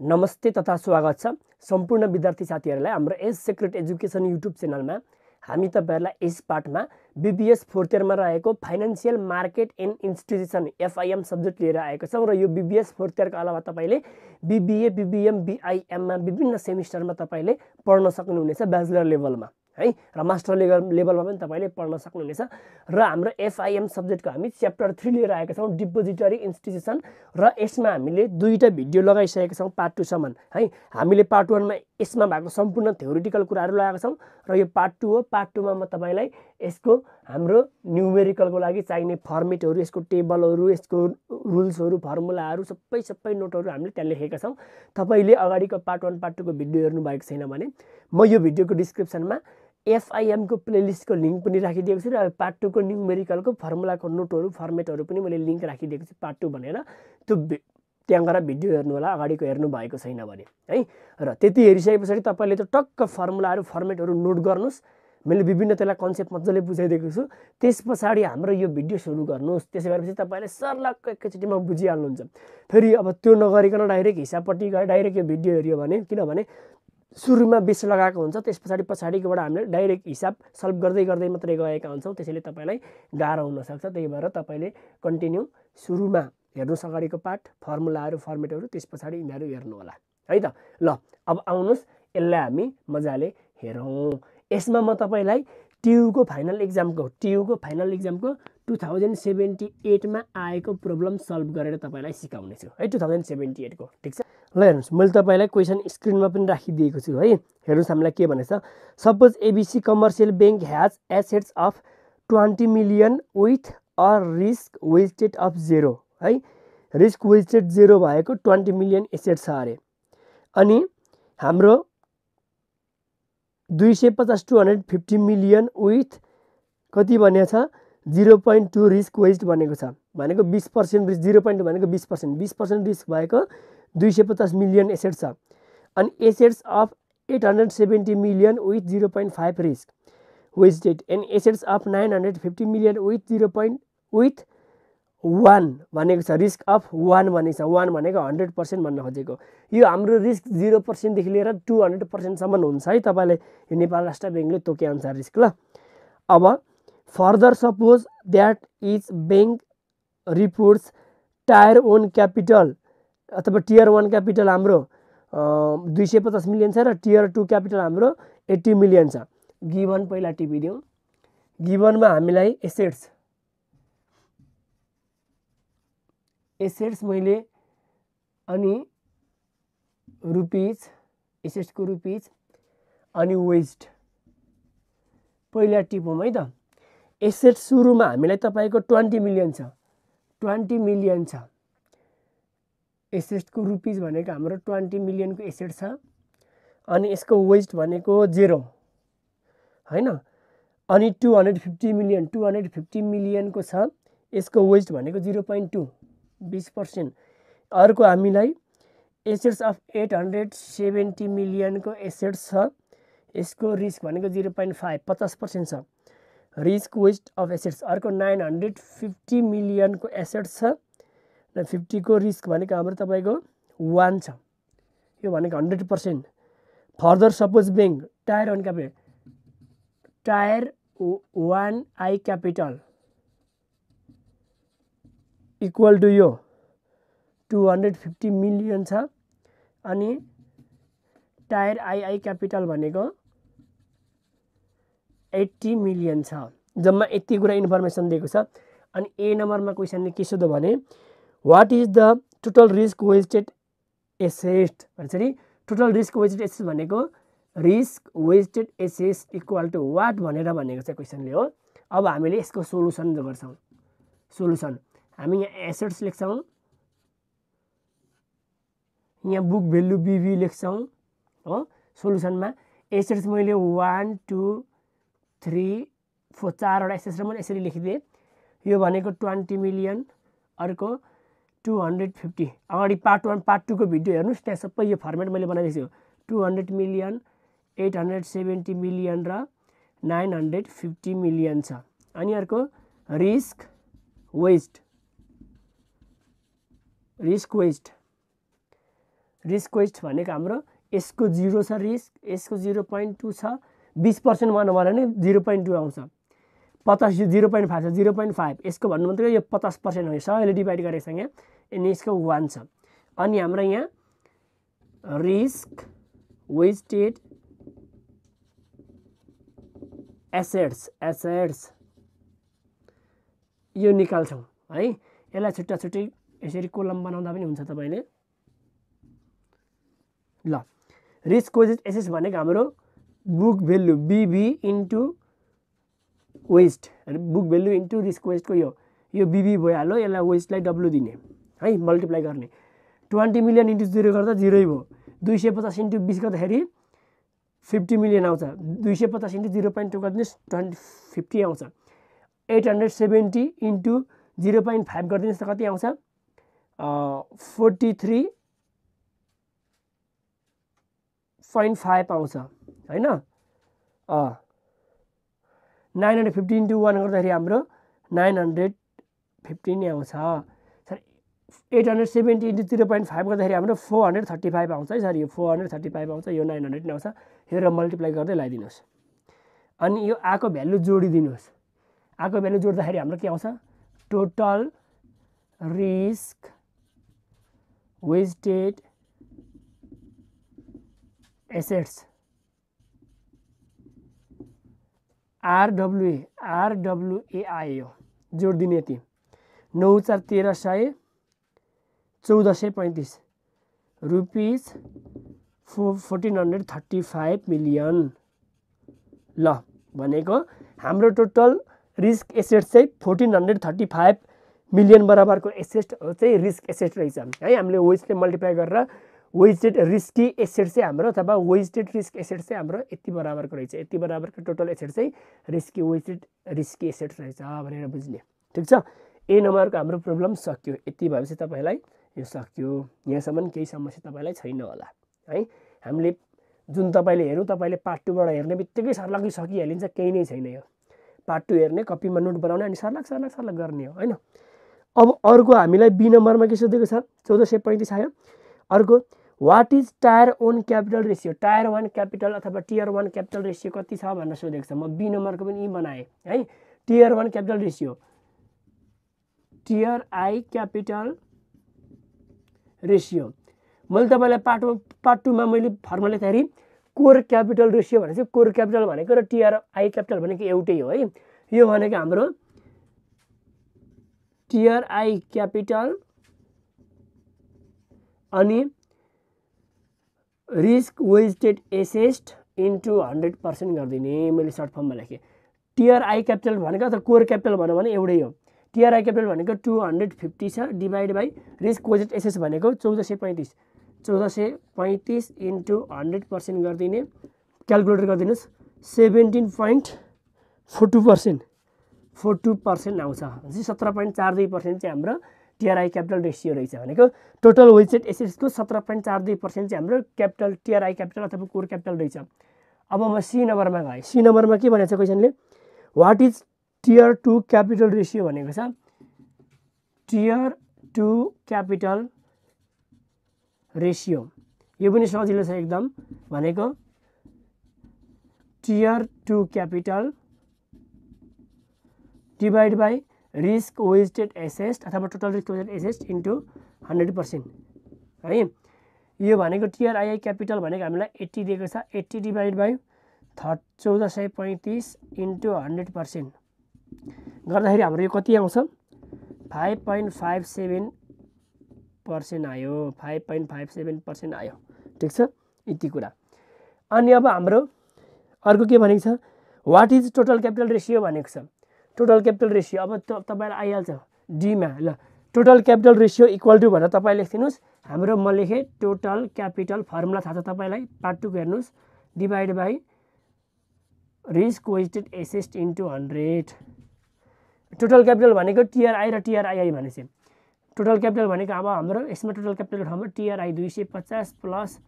नमस्ते तथा स्वागत छ सम्पूर्ण विद्यार्थी साथीहरूलाई हाम्रो एस सेक्रेट एजुकेसन युट्युब च्यानलमा। हामी तपाईँहरूलाई यस पाठमा बिबिएस फोर्थ इयरमा रहेको financial market and institution FIM subject लिएर आएको छौँ र यो बिबिएस फोर्थ इयरको अलावा तपाईँले बिबिए बिबिएम बिआइएममा विभिन्न सेमिस्टरमा तपाईँले पढ्न सक्नुहुनेछ ब्याचलर लेभलमा। है? र मास्टर लेभल लेभलमा पनि तपाईँले पढ्न सक्नुहुनेछ। र हाम्रो एफआइएम सब्जेक्टको हामी च्याप्टर थ्री लिएर आएका छौँ डिपोजिटरी इन्स्टिट्युसन र यसमा हामीले दुईवटा भिडियो लगाइसकेका छौँ पार्ट टूसम्म है? हामीले पार्ट वानमा यसमा भएको सम्पूर्ण थ्योरिटिकल कुराहरू लगाएका छौँ। र यो पार्ट टू हो। पार्ट टूमा म तपाईँलाई यसको हाम्रो न्युमेरिकलको लागि चाहिने फर्मेटहरू यसको टेबलहरू यसको रुल्सहरू फर्मुलाहरू सबै सबै नोटहरू हामीले त्यहाँ लेखेका छौँ। तपाईँले अगाडिको पार्ट वान पार्ट टूको भिडियो हेर्नुभएको छैन भने म यो भिडियोको डिस्क्रिप्सनमा एफआइएमको प्लेलिस्टको लिङ्क पनि राखिदिएको छु र पार्ट टूको न्युमेरिकलको फर्मुलाको नोटहरू फर्मेटहरू पनि मैले लिङ्क राखिदिएको छु पार्ट टू भनेर। त्यो त्यहाँ गएर भिडियो हेर्नु होला अगाडिको हेर्नु भएको छैन भने है? र त्यति हेरिसके पछाडि तपाईँले त टक्क फर्मुलाहरू फर्मेटहरू नोट गर्नुहोस्। मैले विभिन्न त्यसलाई कन्सेप्ट मजाले बुझाइदिएको छु। त्यस पछाडि हाम्रो यो भिडियो सुरु गर्नुहोस्। त्यसै गरेपछि तपाईँले सर्लक्क एकैचोटिमा बुझिहाल्नुहुन्छ। फेरि अब त्यो नगरिकन डाइरेक्ट हिसाबपट्टि गएर डाइरेक्ट यो भिडियो हेऱ्यो भने किनभने सुरुमा बिस लगाएको हुन्छ त्यस पछाडि पछाडिकोबाट हामीले डाइरेक्ट हिसाब सल्भ गर्दै गर्दै मात्रै गएका हुन्छौँ। त्यसैले तपाईँलाई गाह्रो हुनसक्छ त्यही भएर तपाईँले कन्टिन्यू सुरुमा हेर्नुहोस् अगाडिको पार्ट फर्मुलाहरू फर्मेटहरू त्यस पछाडि यिनीहरू हेर्नु होला है त? ल अब आउनुहोस् यसलाई हामी मजाले हेरौँ। यसमा म तपाईँलाई टियुको फाइनल इक्जामको टियुको फाइनल इक्जामको टु थाउजन्ड सेभेन्टी एटमा आएको प्रब्लम सल्भ गरेर तपाईँलाई सिकाउनेछु है टु थाउजन्ड सेभेन्टी एटको ठिक छ? ल हेर्नुहोस् मैले तपाईँलाई क्वेसन स्क्रिनमा पनि राखिदिएको छु है। हेर्नुहोस् हामीलाई के भनेछ? Suppose ABC commercial bank has assets of twenty million with a risk weighted of zero है। रिस्क वेस्टेड जेरो भएको ट्वेन्टी मिलियन एसेट छ अरे। अनि हाम्रो दुई सय पचास two hundred fifty million with कति भनेको छ zero point two risk weight भनेको छ। भनेको बिस पर्सेन्ट रिस्क जिरो पोइन्ट भनेको बिस पर्सेन्ट। बिस पर्सेन्ट रिस्क भएको दुई सय पचास मिलियन एसेट छ। अनि assets of eight hundred seventy million with zero point five risk. Weighted. And assets of nine hundred fifty million with zero point with one भनेको छ। रिस्क अफ वान भनेको छ। वान भनेको हन्ड्रेड पर्सेन्ट भन्न खोजेको। यो हाम्रो रिस्क जिरो पर्सेन्टदेखि लिएर टु हन्ड्रेड पर्सेन्टसम्म हुन्छ है। तपाईँले यो नेपाल राष्ट्र ब्याङ्कले तोके अनुसार रिस्क ल। अब further suppose that is bank reports tier one capital अथवा टियर वान क्यापिटल हाम्रो दुई सय पचास मिलियन छ र टियर टू क्यापिटल हाम्रो एट्टी मिलियन छ। गिभन पहिला टिपिदिउँ। गिभनमा हामीलाई एसेट्स एसेट्स मैले अनि रुपिज एसेट्सको रुपिज अनि वेस्ट पहिला टिपौँ है त। एसेट सुरुमा हामीलाई तपाईँको ट्वेन्टी मिलियन छ। ट्वेन्टी मिलियन छ। एसेट्सको रुपिज भनेको हाम्रो ट्वेन्टी मिलियनको एसेट छ अनि यसको वेस्ट भनेको जेरो होइन? अनि two hundred fifty million two hundred fifty मिलियनको छ। यसको वेस्ट भनेको जिरो पोइन्ट टू बिस पर्सेन्ट अर्को हामीलाई assets of eight hundred seventy मिलियनको assets छ। यसको रिस्क भनेको जिरो पोइन्ट फाइभ पचास पर्सेन्ट छ। Risk weight of assets. अर्को नाइन हन्ड्रेड फिफ्टी मिलियनको एसेट्स छ र फिफ्टीको रिस्क भनेको हाम्रो तपाईँको वान छ। यो भनेको hundred percent. Further suppose bank tier one capital. Tier one I capital equal to यो टु हन्ड्रेड फिफ्टी मिलियन छ। अनि टायर आइआई क्यापिटल भनेको एट्टी मिलियन छ। जम्मा यति कुरा इन्फर्मेसन दिएको छ। अनि ए नम्बरमा क्वेसनले के सोध्यो भने what is the total risk weighted asset भन्छ नि टोटल रिस्क वेस्टेड एसेट भनेको रिस्क वेस्टेड एसेस इक्वल टु वाट भनेर भनेको छ क्वेसनले हो। अब हामीले यसको सोलुसन गर्छौँ। सोलुसन हामी यहाँ एसेट्स लेख्छौँ। यहाँ बुक भेल्यु बिबी लेख्छौँ। हो। सोल्युसनमा एसेट्स मैले वान टू थ्री फोर चारवटा एसेट्स र यसरी लेखिदिएँ। यो भनेको ट्वेन्टी मिलियन अर्को टु हन्ड्रेड फिफ्टी अगाडि पार्ट वान पार्ट टूको भिडियो हेर्नुहोस् त्यहाँ सबै यो फर्मेट मैले बनाइदिएको छु। Two hundred million eight hundred seventy million र नाइन हन्ड्रेड फिफ्टी मिलियन छ। अनि अर्को risk weight risk weight risk weight भनेको हाम्रो यसको जिरो छ रिस्क यसको जिरो पोइन्ट टू छ बिस पर्सेन्ट भन्नु भयो भने जिरो पोइन्ट टू आउँछ। पचास जिरो पोइन्ट फाइभ छ जिरो पोइन्ट फाइभ। यसको भन्नु मात्रै यो पचास पर्सेन्ट हो सबैले डिभाइड गरेको छ यहाँ। अनि यसको वान छ। अनि हाम्रो यहाँ रिस्क वेस्टेड एसेट्स एसेट्स। यो निकाल्छौँ है। यसलाई छुट्टा छुट्टै यसरी कोलम बनाउँदा पनि हुन्छ तपाईँले। ल। रिस्क कोजेस एसेस भनेको हाम्रो book value BB into weight book value into risk वेस्टको यो यो बिबी भइहाल्यो यसलाई वेस्टलाई डब्लु दिने है मल्टिप्लाई गर्ने। ट्वेन्टी मिलियन इन्टु जिरो गर्दा जिरै भयो। दुई सय पचास इन्टु बिस गर्दाखेरि फिफ्टी मिलियन आउँछ। दुई सय पचास इन्टु जिरो पोइन्ट टू गरिदिनुहोस् ट्वेन्टी फिफ्टी आउँछ। Eight hundred seventy into zero point five गरिदिनुहोस् त कति आउँछ? फोर्टी थ्री पोइन्ट फाइभ आउँछ। होइन nine hundred fifty into one गर्दाखेरि हाम्रो नाइन हन्ड्रेड फिफ्टी नै आउँछ। Sir eight hundred seventy into zero point five गर्दाखेरि हाम्रो फोर हन्ड्रेड थर्टी फाइभ आउँछ है सर। यो फोर हन्ड्रेड थर्टी फाइभ आउँछ यो नाइन हन्ड्रेड नै आउँछ। हेरेर मल्टिप्लाई गर्दै लगाइदिनुहोस्। अनि यो आएको भ्यालु जोडिदिनुहोस्। आएको भ्यालु जोड्दाखेरि हाम्रो के आउँछ? Total risk weighted assets RWA RWA आयो जोड दिने यति नौ चार तेह्र सय चौध सय पैँतिस। Rupees four fourteen hundred thirty five million. ल भनेको हाम्रो टोटल रिस्क एसेट चाहिँ fourteen hundred thirty five million बराबरको एसेट चाहिँ रिस्क एसेट रहेछ। है हामीले वेस्टले मल्टिप्लाई गरेर वेस्टेड रिस्की एसेट चाहिँ हाम्रो अथवा वेस्टेड रिस्क एसेट चाहिँ हाम्रो यति बराबरको रहेछ। यति बराबरको टोटल एसेट चाहिँ रिस्की वेस्टेड रिस्की एसेट रहेछ भनेर बुझ्ने। ठिक छ? ए नम्बरको हाम्रो प्रब्लम सक्यो। यति भएपछि तपाईँलाई यो सक्यो। यहाँसम्म केही समस्या तपाईँलाई छैन होला। है? हामीले जुन तपाईँले हेरौँ तपाईँले पार्ट टूबाट हेर्ने बित्तिकै सर्लग्गै सकिहालिन्छ केही नै छैन यो। पार्ट टू हेर्ने कपीमा नोट बनाउने अनि सर्लग सर्लग सर्लग गर्ने हो होइन? अब अर्को हामीलाई बी नम्बरमा के सोधेको छ? चौध सय पैँतिस आयो। अर्को what is tier one capital ratio tier one capital अथवा टियर वान क्यापिटल रेसियो कति छ भनेर सोधेको छ? म बी नम्बरको पनि यी बनाएँ है? Tier one capital ratio tier I capital ratio मैले तपाईँलाई पार्ट पार्ट टूमा मैले फर्मुला लेख्दाखेरि कोर क्यापिटल रेसियो भने चाहिँ कोर क्यापिटल भनेको र टिआरआई क्यापिटल भनेको एउटै हो है? यो भनेको हाम्रो टिआरआई क्यापिटल अनि risk weighted assets into hundred percent गरिदिने। मैले सर्ट फर्ममा लेखेँ। टिआरआई क्यापिटल भनेको अथवा कोर क्यापिटल भनौँ भने एउटै हो। टिआरआई क्यापिटल भनेको टु हन्ड्रेड फिफ्टी छ डिभाइड बाई रिस्क वेस्टेड एसेस भनेको चौध सय पैँतिस। चौध सय पैँतिस इन्टु हन्ड्रेड पर्सेन्ट गरिदिने। क्यालकुलेटर गरिदिनुहोस्। Seventeen point four two percent. Four two percent आउँछ। भनेपछि सत्र पोइन्ट चार दुई पर्सेन्ट चाहिँ हाम्रो टिआरआई क्यापिटल रेसियो रहेछ भनेको टोटल वेजेड एसेट्सको सत्र पोइन्ट चार दुई पर्सेन्ट चाहिँ हाम्रो क्यापिटल टिआरआई क्यापिटल अथवा कोर क्यापिटल रहेछ। अब म सी नम्बरमा गएँ। सी नम्बरमा के भनेको छ क्वेसनले what is tier two capital ratio भनेको छ? टियर टु क्यापिटल रेसियो यो पनि सजिलो छ एकदम भनेको tier two capital divide by risk weighted assets अथवा total risk weighted assets into hundred percent है? यो भनेको टिआरआइआई क्यापिटल भनेको हामीलाई एट्टी दिएको छ। एट्टी डिभाइड बाई थर्ट चौध सय पैँतिस इन्टु हन्ड्रेड पर्सेन्ट गर्दाखेरि हाम्रो यो कति आउँछ? Five point five seven percent आयो। Five point five seven percent आयो। ठिक छ? यति कुरा। अनि अब हाम्रो अर्को के भनेको छ? What is total capital ratio भनेको छ? टोटल क्यापिटल रेसियो अब तपाईँलाई आइहाल्छ। डीमा ल। Total capital ratio equal to भनेर तपाईँ लेखिदिनुहोस्। हाम्रो म लेखेँ टोटल क्यापिटल फर्मुला थाहा छ तपाईँलाई? पार्ट टूको हेर्नुहोस्। Divide by risk weighted assets into hundred total capital भनेको टिआरआई र टिआरआइआई भनेपछि। टोटल क्यापिटल भनेको अब हाम्रो यसमा टोटल क्यापिटलको ठाउँमा टिआरआई दुई सय पचास प्लस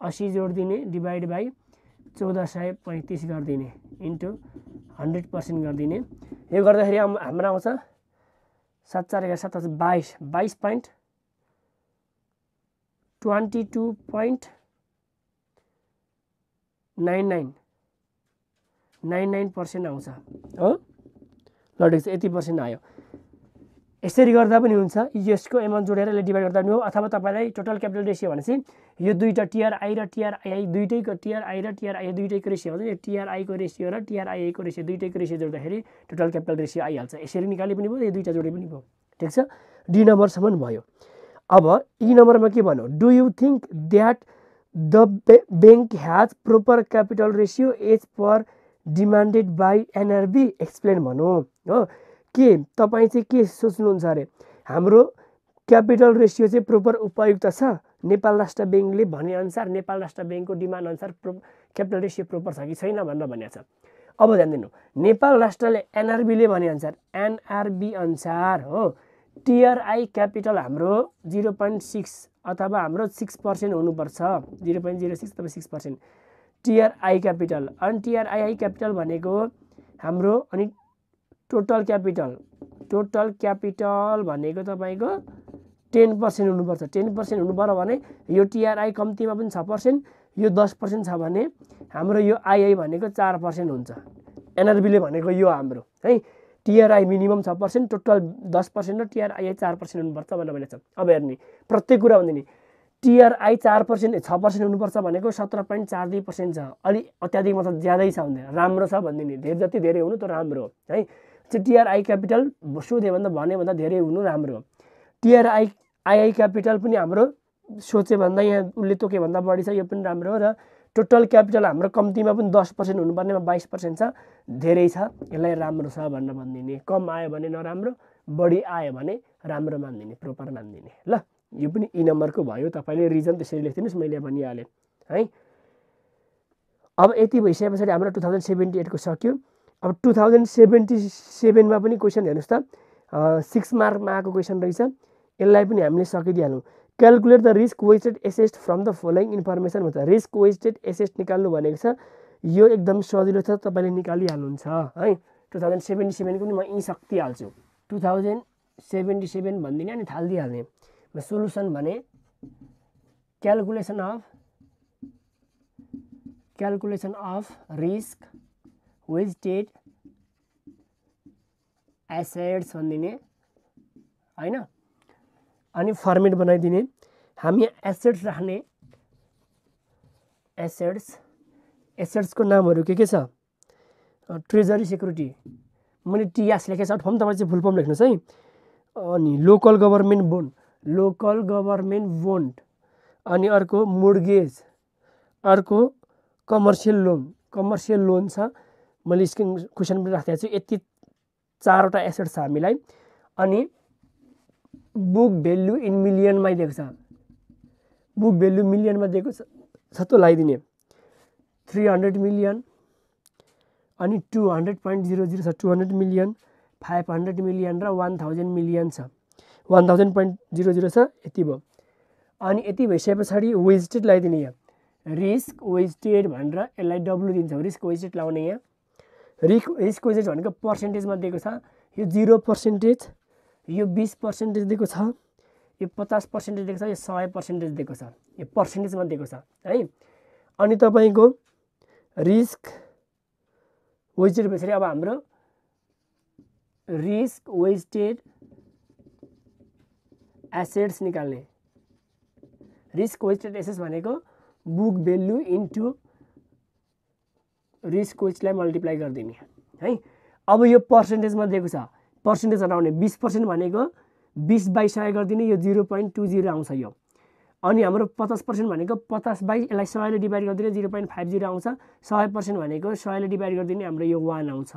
असी जोडिदिने डिभाइड बाई चौध सय पैँतिस गरिदिने। इन्टु हन्ड्रेड पर्सेन्ट गरिदिने। यो गर्दाखेरि हाम्रो आउँछ सात चार एघार सात बाइस बाइस point twenty two point nine nine. Nine nine percent आउँछ हो? ल ठिक छ यति पर्सेन्ट आयो। यसरी गर्दा पनि हुन्छ। यसको एमाउन्ट जोडेर यसले डिभाइड गर्दा पनि हो अथवा तपाईँलाई टोटल क्यापिटल रेसियो भनेपछि यो दुईवटा टिआरआई र टिआरआइआई दुइटैको टिआरआई र टिआरआई दुइटैको रेसियो हुन्छ यो टिआरआईको रेसियो र टिआरआईको रेसियो दुइटैको रेसियो जोड्दाखेरि टोटल क्यापिटल रेसियो आइहाल्छ। यसरी निकाले पनि भयो यो दुइटा जोडे पनि भयो। ठिक छ? डी नम्बरसम्म भयो। अब ई नम्बरमा के भन्नु? Do you think that the bank has proper capital ratio as per demanded by NRB explain भनौँ हो। के तपाईँ चाहिँ के सोच्नुहुन्छ अरे? हाम्रो क्यापिटल रेसियो चाहिँ प्रोपर उपयुक्त छ। नेपाल राष्ट्र ब्याङ्कले भनेअनुसार नेपाल राष्ट्र ब्याङ्कको डिमान्ड अनुसार प्रो क्यापिटल रेसियो प्रोपर छ कि छैन भनेर भनेको छ। अब ध्यान दिनु नेपाल राष्ट्रले एनआरबीले भनेअनुसार एनआरबी अनुसार हो टिआरआई क्यापिटल हाम्रो जिरो पोइन्ट सिक्स अथवा हाम्रो सिक्स पर्सेन्ट हुनुपर्छ। जिरो पोइन्ट जिरो सिक्स अथवा six percent. Tier I capital अनि टिआरआइआई क्यापिटल भनेको हाम्रो अनि टोटल क्यापिटल टोटल क्यापिटल भनेको तपाईँको टेन पर्सेन्ट हुनुपर्छ। टेन पर्सेन्ट हुनु पऱ्यो भने यो टिआरआई कम्तीमा पनि छ पर्सेन्ट यो दस पर्सेन्ट छ भने हाम्रो यो आइआई भनेको चार पर्सेन्ट हुन्छ। एनआरबीले भनेको यो हाम्रो है? टिआरआई मिनिमम छ पर्सेन्ट टोटल दस पर्सेन्ट र टिआरआइआई चार पर्सेन्ट हुनुपर्छ भनेर भनेको छ अब हेर्ने। प्रत्येक कुरा भनिदिने। टिआरआई चार पर्सेन्ट छ पर्सेन्ट हुनुपर्छ भनेको सत्र पोइन्ट चार दुई पर्सेन्ट छ। अलिक अत्याधिक मतलब ज्यादै छ भने राम्रो छ भनिदिने। धेरै जति धेरै हुनु त राम्रो है? चाहिँ टिआरआई क्यापिटल सोध्यो भन्दा भन्दा धेरै हुनु राम्रो टिआरआई आइआई क्यापिटल पनि हाम्रो सोचे भन्दा यहाँ उसले तोके भन्दा बढी छ यो पनि राम्रो र टोटल क्यापिटल हाम्रो कम्तीमा पनि दस पर्सेन्ट हुनुपर्नेमा बाइस पर्सेन्ट छ धेरै छ यसलाई राम्रो छ भनेर भनिदिने। कम आयो भने नराम्रो बढी आयो भने राम्रो मानिदिने प्रोपर मानिदिने। ल यो पनि इ नम्बरको भयो तपाईँले रिजन त्यसरी लेखिदिनुहोस् मैले भनिहालेँ। है? अब यति भइसके पछाडि हाम्रो टु थाउजन्ड सेभेन्टी एटको सक्यो। अब टु थाउजन्ड सेभेन्टी सेभेनमा पनि क्वेसन हेर्नुहोस् त सिक्स मार्कमा आएको क्वेसन रहेछ। यसलाई पनि हामीले सकिदिइहालौँ। Calculate the risk weighted assets from the following information भन्छ रिस्क वेस्टेड एसेस्ट निकाल्नु भनेको छ यो एकदम सजिलो छ तपाईँले निकालिहाल्नुहुन्छ है। टु थाउजन्ड सेभेन्टी सेभेनको पनि म यहीँ सकिहाल्छु। टु थाउजन्ड सेभेन्टी सेभेन भनिदिने अनि थालिदिइहाल्ने। सोल्युसन भने calculation of calculation of risk weighted assets भनिदिने होइन अनि फर्मेट बनाइदिने हामी एसेड्स राख्ने एसेड्स एसेड्सको नामहरू के के छ ट्रेजरी सेक्युरिटी मैले टिएस लेखेको छ फर्म तपाईँ चाहिँ फुल फर्म लेख्नुहोस् है अनि local government bond local government bond अनि अर्को मुर्गेज अर्को कमर्सियल लोन कमर्सियल लोन छ मैले स्क्रिन क्वेसन पनि राखेको छु यति चारवटा एसेट छ हामीलाई। अनि बुक भेल्यु इन मिलियनमा दिएको छ। बुक भेल्यु मिलियनमा दिएको छ त लगाइदिने। थ्री हन्ड्रेड मिलियन अनि two hundred point zero zero छ two hundred million five hundred million र वान थाउजन्ड मिलियन छ। One thousand point zero zero छ यति भयो। अनि यति भइसके पछाडि वेस्टेड लगाइदिने यहाँ। रिस्क वेस्टेड भनेर यसलाई डब्लु दिन्छ रिस्क वेस्टेड लाउने यहाँ। रिक रिस्क वेजेज भनेको पर्सेन्टेजमा दिएको छ। यो जिरो पर्सेन्टेज यो बिस पर्सेन्टेज दिएको छ। यो पचास पर्सेन्टेज दिएको छ। यो सय पर्सेन्टेज दिएको छ। यो पर्सेन्टेजमा दिएको छ। है? अनि तपाईँको रिस्क वेस्टेड पछाडि अब हाम्रो रिस्क वेस्टेड एसेट्स निकाल्ने। रिस्क वेस्टेड एसेट्स भनेको बुक भेल्यु इन्टु रिस्क वेस्टलाई मल्टिप्लाई गरिदिने है? अब यो पर्सेन्टेजमा दिएको छ। पर्सेन्टेज हटाउने बिस पर्सेन्ट भनेको बिस बाई सय गरिदिने यो जिरो पोइन्ट टू जिरो आउँछ यो। अनि हाम्रो पचास पर्सेन्ट भनेको पचास बाई यसलाई सयले डिभाइड गरिदिने जिरो पोइन्ट फाइभ जिरो आउँछ। सय पर्सेन्ट भनेको सयले डिभाइड गरिदिने हाम्रो यो वान आउँछ।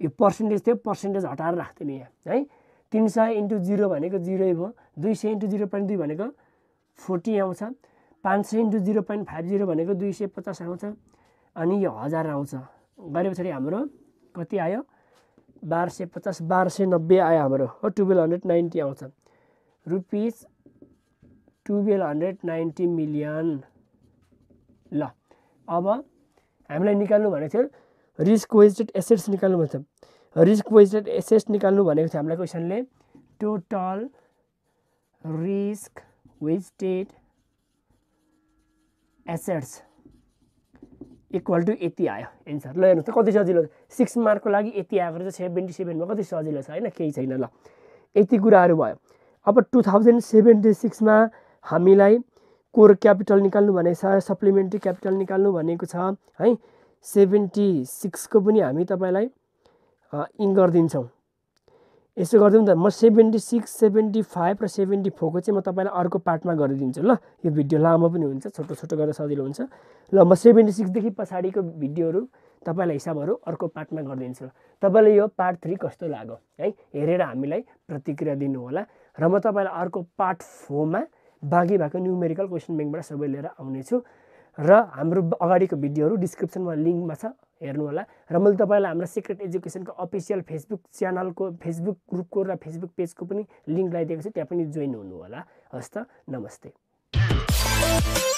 यो पर्सेन्टेज थियो पर्सेन्टेज हटाएर राखिदिने यहाँ है? तिन सय इन्टु जिरो भनेको जिरो भयो। दुई सय इन्टु जिरो पोइन्ट दुई भनेको फोर्टी आउँछ। पाँच सय into zero point five zero भनेको दुई सय पचास आउँछ। अनि यो हजार आउँछ। गरे पछाडि हाम्रो कति आयो? बाह्र सय पचास बाह्र सय नब्बे आयो हाम्रो। हो टुवेल्भ हन्ड्रेड नाइन्टी आउँछ। Rupees twelve hundred ninety million. ल अब हामीलाई निकाल्नु भनेको थियो रिस्क वेस्टेड एसेट्स निकाल्नु भनेको रिस्क वेस्टेड एसेट्स निकाल्नु भनेको थियो हामीलाई क्वेसनले। Total risk weighted assets. Equal to यति आयो। एन्सर ल हेर्नुहोस् त कति सजिलो सिक्स मार्कको लागि यति आएको चाहिँ सेभेन्टी सेभेनमा कति सजिलो छ? होइन केही छैन ल। यति कुराहरू भयो। अब टु थाउजन्ड सेभेन्टी सिक्समा हामीलाई कोर क्यापिटल निकाल्नु भनेको छ सप्लिमेन्ट्री क्यापिटल निकाल्नु भनेको छ है? सेभेन्टी सिक्सको पनि हामी तपाईँलाई इङ गरिदिन्छौँ। यसो गरिदिउँ त म सेभेन्टी सिक्स सेभेन्टी फाइभ र सेभेन्टी फोरको चाहिँ म तपाईँलाई अर्को पार्टमा गरिदिन्छु ल। यो भिडियो लामो पनि हुन्छ छोटो छोटो गरेर सजिलो हुन्छ। ल म सेभेन्टी सिक्सदेखि पछाडिको भिडियोहरू तपाईँलाई हिसाबहरू अर्को पार्टमा गरिदिन्छु तपाईँलाई यो पार्ट थ्री कस्तो लाग्यो है? हेरेर हामीलाई प्रतिक्रिया दिनुहोला र म तपाईँलाई अर्को पार्ट फोरमा बाँकी भएको न्युमेरिकल क्वेसन ब्याङ्कबाट सबै लिएर आउनेछु। र हाम्रो अगाडिको भिडियोहरू डिस्क्रिप्सनमा लिङ्कमा छ हेर्नु होला। र मैले तपाईँलाई हाम्रो सिक्रेट एजुकेसनको अफिसियल फेसबुक च्यानलको फेसबुक ग्रुपको र फेसबुक पेजको पनि लिङ्क लगाइदिएको छु त्यहाँ पनि जोइन हुनु होला। हस् त नमस्ते।